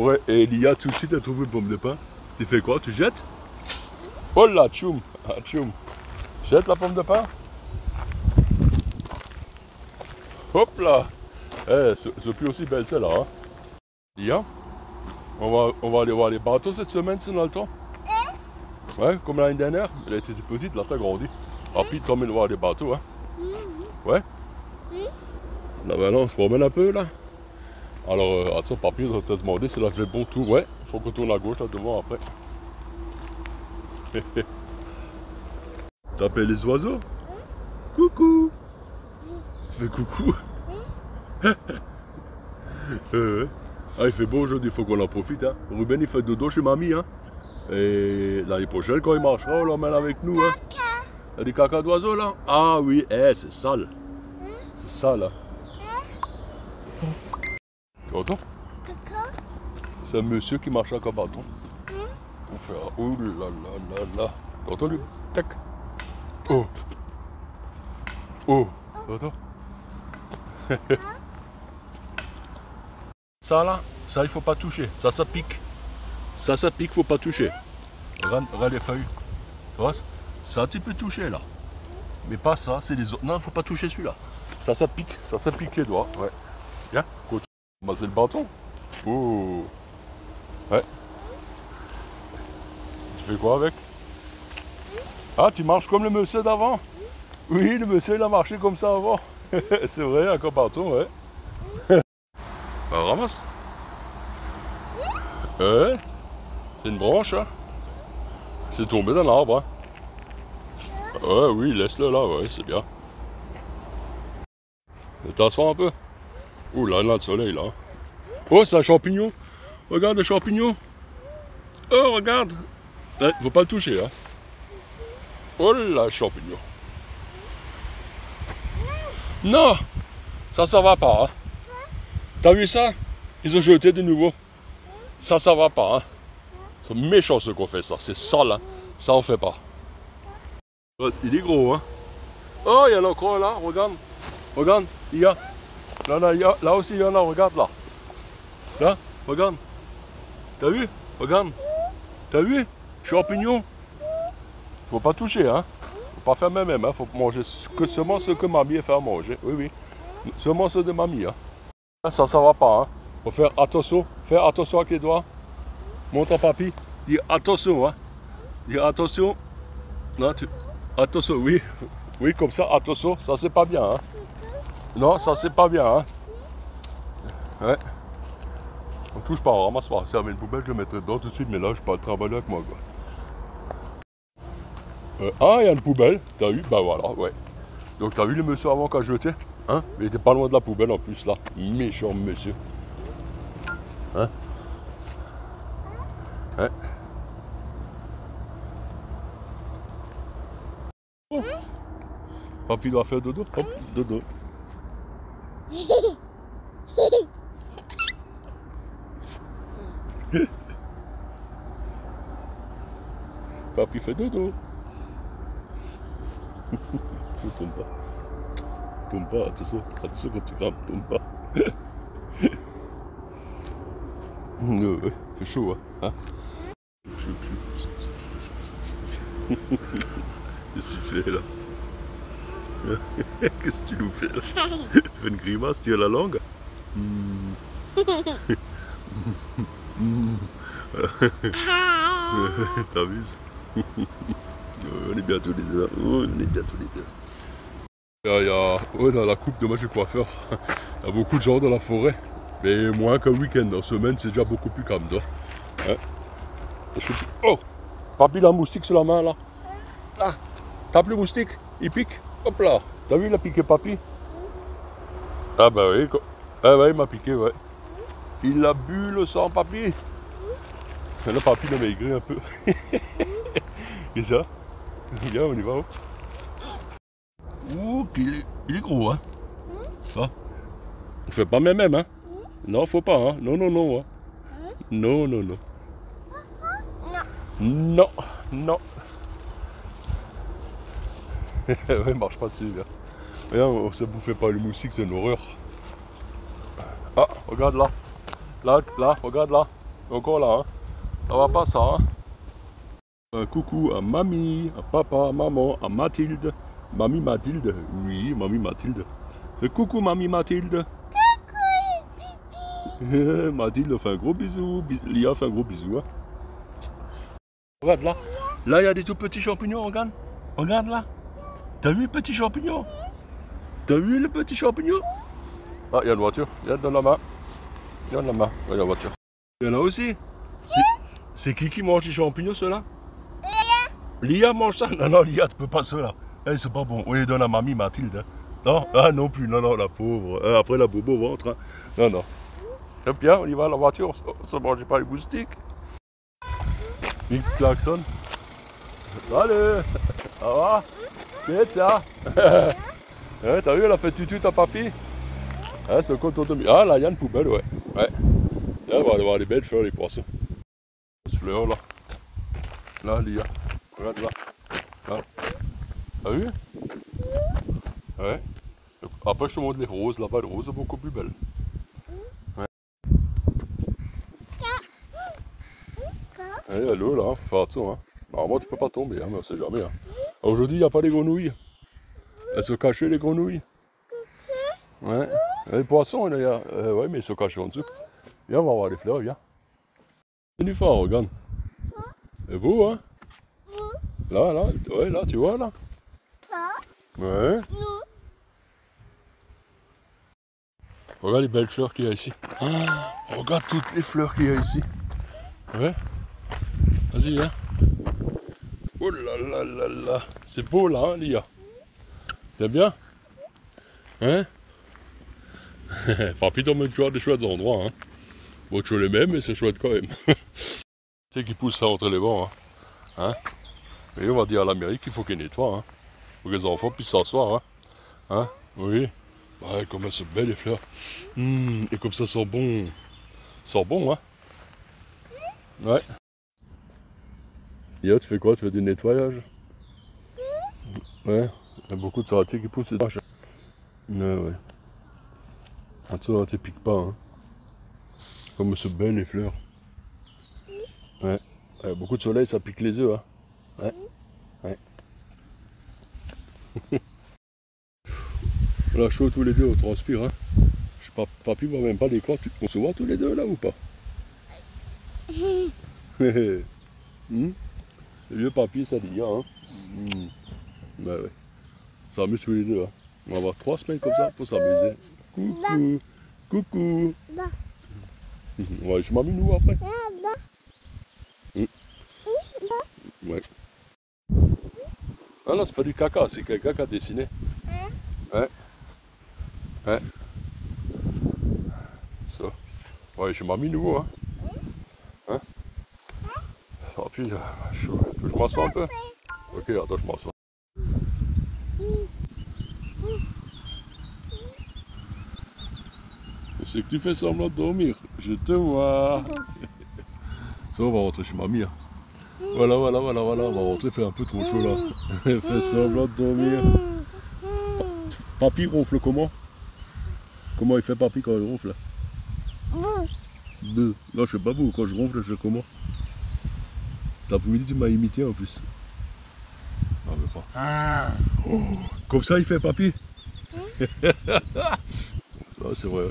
forêt et Lia tout de suite a trouvé une pomme de pain. Tu fais quoi? Tu jettes? Oh là, tchoum ah, tchoum Jette la pomme de pain Hop là Eh, c'est plus aussi belle celle-là. Hein. Lia, on va, on va aller voir les bateaux cette semaine si on a le temps. Ouais, comme l'année dernière. Elle était petite, là t'as grandi. Rapide, t'emmènes voir les bateaux. Hein. Ouais Là, ben là, on se promène un peu là. Alors, euh, attends, papy, on va te demander si là fait le bon tour. Ouais, faut qu'on tourne à gauche là devant après. T'appelles les oiseaux? Coucou Fais coucou? Euh, Ah, il fait beau aujourd'hui, il faut qu'on en profite. Hein. Ruben, il fait dodo chez mamie. Hein. Et l'année prochaine, quand il marchera, on l'emmène avec nous. Hein. Il y a des caca d'oiseaux là? Ah oui, eh, c'est sale. C'est sale. Là. C'est un monsieur qui marche avec un bâton. On fait un... Oh là là là là. T'as entendu? Tac. Oh. Oh. T'entends Ça là, ça il faut pas toucher. Ça, ça pique. Ça, ça pique, faut pas toucher. Regarde, regarde les feuilles. Tu vois Ça, tu peux toucher là. Mais pas ça, c'est les autres. Non, faut pas toucher celui-là. Ça, ça pique. Ça, ça pique les doigts. Ouais. Bien. Bah, c'est le bâton. Ouais. Tu fais quoi avec? Ah, tu marches comme le monsieur d'avant? Oui, le monsieur, il a marché comme ça avant. c'est vrai, un bâton, ouais. bah, ramasse. Ouais. C'est une branche, hein. C'est tombé dans l'arbre, hein. Ouais, oui, laisse-le là, ouais, c'est bien. T'assois un peu. Ouh là, là, le soleil, là. Oh, c'est un champignon. Regarde le champignon. Oh, regarde. Il faut pas le toucher, hein. Oh là, champignon. Non Ça, ça va pas, hein. T'as vu ça? Ils ont jeté de nouveau. Ça, ça va pas, hein. C'est méchant ce qu'on fait, ça. C'est sale, hein. Ça, on fait pas. Il est gros, hein. Oh, il y en a encore là, regarde. Regarde, il y a. Là, là, là aussi, il y en a, regarde là. Là, regarde. T'as vu? Regarde. T'as vu? Champignon. Faut pas toucher, hein. Faut pas faire même, hein. Faut manger que seulement ce que mamie fait à manger. Oui, oui. Seulement ce de mamie, hein. Ça, ça va pas, hein. Faut faire attention. Faire attention avec les doigts. Montre à papy. Dis attention, hein. Dis attention. Non, tu... Attention, oui. Oui, comme ça, attention. Ça, c'est pas bien, hein. Non, ça c'est pas bien. Hein. Ouais. On touche pas, on ramasse pas. Si y avait une poubelle, je le mettrais dedans tout de suite, mais là, je pas le travailler avec moi. Quoi. Euh, ah, il y a une poubelle, t'as vu? Bah voilà, ouais. Donc t'as vu le monsieur avant qu'a jeté Hein? Il était pas loin de la poubelle en plus là. Méchant monsieur. Hein? Ouais. Oh. Il doit faire dodo. Hop, dodo. Papi fait dodo. Tu tombe pas. Tombe pas, attention, attention quand tu grimpes, tombe pas. ouais, c'est chaud, hein. Qu'est-ce que tu fais là Qu'est-ce que tu nous fais là Tu fais une grimace, tu as la langue T'amuses On est bientôt les deux. On est bientôt les deux. Il y a, ouais, dans la coupe de match de coiffeur, il y a beaucoup de gens dans la forêt. Mais moins qu'un week-end. En semaine, c'est déjà beaucoup plus calme. Toi. Hein? Oh Papy, la moustique sur la main là. Là, tape le moustique, il pique. Hop là, t'as vu, il a piqué papy? Ah bah oui, ah bah il m'a piqué, ouais. Il a bu le sang, papy. Là, papy, il a maigri un peu. Et ça? Viens, on y va. Ouh, il est, gros, hein. Ça? Il fait pas même, hein. Non, faut pas, hein. Non, non, non, hein. Non, non, non. Non, non. ouais, marche pas dessus, viens. Viens, on se bouffait pas le moustique, c'est une horreur. Ah, regarde là. Là, là, regarde là. Encore là, hein. Ça va pas ça, hein. Un coucou à mamie, à papa, à maman, à Mathilde. Mamie Mathilde, oui, mamie Mathilde. Fais coucou mamie Mathilde. Mathilde fait un gros bisou, Bi- Lia fait un gros bisou. hein. Regarde là, là il y a des tout petits champignons, regarde. Regarde là. T'as vu le petit champignon? T'as vu le petit champignon? Ah, il y a une voiture, il y a de la main. Il y a de la main, il y a la voiture. Il y en a aussi. C'est- qui qui mange les champignons, ceux-là? Lia mange ça? Non, non, Lia, tu peux pas ceux-là. Eh, c'est pas bon. Oui, donne à mamie Mathilde. hein. Non, ah non plus, non, non, la pauvre. Euh, après, la bobo au ventre. hein. Non, non. Et bien, on y va à la voiture, on se mange pas les moustiques. Nick klaxon. Salut Ça va? Qu'est-ce ça Ouais, T'as vu, elle a fait tutu ta papy? Ouais, c'est Ah, là, il y a une poubelle, ouais. Ouais. Là, on va aller voir les belles fleurs, les poissons. Cette fleur, là. Là. Regarde là. T'as vu? Ouais. Après, je te montre les roses. Là-bas, les roses sont beaucoup plus belles. Ouais, il y a l'eau là, faut faire attention. Hein. Normalement, tu peux pas tomber, hein, mais on sait jamais. Hein. Aujourd'hui, il n'y a pas les grenouilles. Elles se cachaient, les grenouilles. Ouais. Les poissons, il y a. euh, ouais, mais ils se cachent en dessous. Viens, on va voir les fleurs, viens. Jennifer, regarde. C'est beau, hein Là, là, ouais, là, tu vois, là Ouais. Regarde les belles fleurs qu'il y a ici. Regarde toutes les fleurs qu'il y a ici. Ouais. Vas-y, viens. Oh là là là là. C'est beau là, hein, Lia. T'aimes bien Hein? Papy t'en met toujours à des chouettes endroits. Hein. Bon, tu les mêmes, mais c'est chouette quand même. tu sais qu'ils poussent ça entre les bancs. Hein. hein? Et on va dire à l'Amérique qu'il faut qu'ils nettoient. Hein. Faut que les enfants puissent s'asseoir. Hein. hein? Oui. Ouais, comme elles sont belles les fleurs. Hum, et comme ça sent bon. Ça sent bon, hein Ouais. Yo, tu fais quoi? Tu fais du nettoyage? Ouais. Il y a beaucoup de saladiers qui poussent. Ouais, ouais. Attention, tu piques pas. Hein. Comme c'est belles les fleurs. Ouais. Beaucoup de soleil, ça pique les œufs. Hein. Ouais. Ouais. On a chaud tous les deux, on transpire. Hein. Je sais pas, papy voit même pas les corps. Tu- On se voit tous les deux là ou pas? Hmm? Le vieux papy, ça dit, hein. Hmm. Ouais, ouais. Ça s'amuse tous les deux. Hein. On va avoir trois semaines comme ça pour s'amuser. Coucou. Coucou. Da. On va aller chez mamie nous après. Ouais. Ah non, c'est pas du caca, c'est quelqu'un qui a dessiné. Ouais. Ouais. Ça. On va aller chez mamie nouveau, hein. Hein? Oh, je, je m'assois un peu. Ok, attends, je m'assois. C'est que tu fais semblant de dormir. Je te vois. Ça, on va rentrer chez mamie. hein. Voilà, voilà, voilà, voilà. On va rentrer, fait un peu trop chaud là. Fais semblant de dormir. Papy ronfle comment? Comment il fait papy quand il ronfle? Deux. Non, je sais pas vous. Quand je ronfle, je fais comment? Cet après-midi, tu m'as imité en plus. Non, mais pas. Oh, comme ça, il fait papy? Ça, c'est vrai.